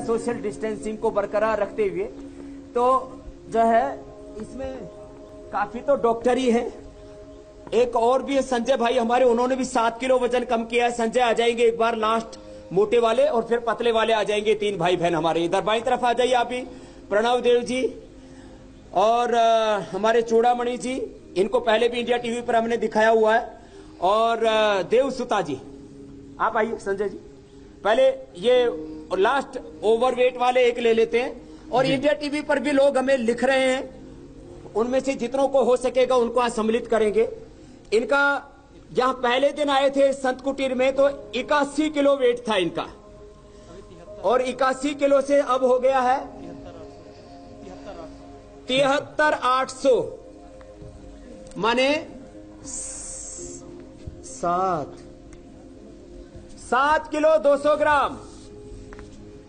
Social distancing को बरकरार रखते हुए तो जो है इसमें काफ़ी तो डॉक्टर ही है। एक और भी है संजय भाई हमारे उन्होंने भी सात किलो वज़न कम किया है। संजय आ जाएँगे एक बार लास्ट मोटे वाले और फिर पतले वाले आ जाएँगे तीन भाई बहन हमारे। इधर बाई तरफ़ आ जाइए आप ही प्रणव देव जी और अ, हमारे चूड़ामणि जी। इनको पहले भी इंडिया टीवी पर हमने दिखाया हुआ है। और देव सुता जी। आप आइए संजय जी। पहले ये लास्ट ओवरवेट वाले एक ले लेते हैं। और इंडिया टीवी पर भी लोग हमें लिख रहे हैं। उनमें से जितनों को हो सकेगा उनको आज सम्मिलित करेंगे। इनका जहाँ पहले दिन आए थे संत कुटीर में तो इक्यासी किलो वेट था इनका। और इक्यासी किलो से अब हो गया है तिहत्तर आठ सौ। माने सात। सात किलो दो सौ ग्राम।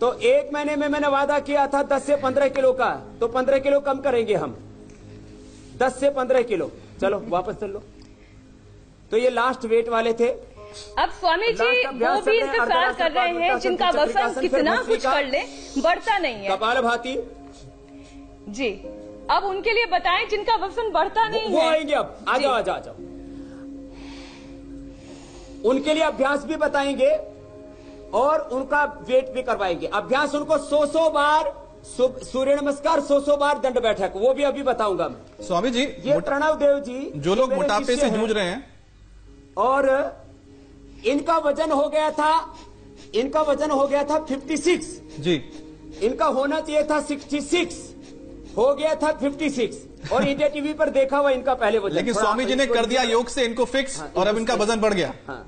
तो एक महीने में मैंने वादा किया था दस से पंद्रह किलो का। तो पंद्रह किलो कम करेंगे हम। दस से पंद्रह किलो। चलो वापस चल लो। तो ये लास्ट वेट वाले थे। अब स्वामी जी वो भी इंतज़ार कर रहे हैं जिनका वज़न कितना कुछ कर ले बढ़ता नहीं है। कपाल भाती। जी अब उनके लिए बताएँ जिनका वज़न बढ़ता नहीं वो है। आएँगे अब। आ जाओ आ जाओ आ जाओ। उनके लिए अभ्यास भी बताएँगे और उनका वेट भी करवाएँगे। अभ्यास उनको सौ सौ बार सूर्य नमस्कार सौ सौ बार दंड बैठक वो भी अभी बताऊँगा मैं। स्वामी जी ये प्रणव देव जी जो लोग मोटापे से। जूझ रहे हैं। और इनका वज़न हो गया था इनका वज़न हो गया था 56 जी। इनका होना चाहिए था 66 हो गया था 56 और इंडिया टीवी पर देखा हुआ इनका पहले वज़न। लेकिन स्वामी जी ने कर दिया योग से इनको फिक्स हाँ, और अब इनका वज़न बढ़ गया। हाँ।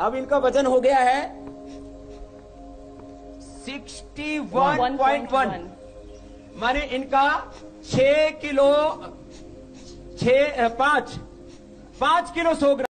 अब इनका वज़न हो गया है 61.1 माने इनका छह किलो छह पाँच पाँच किलो सौ ग्राम।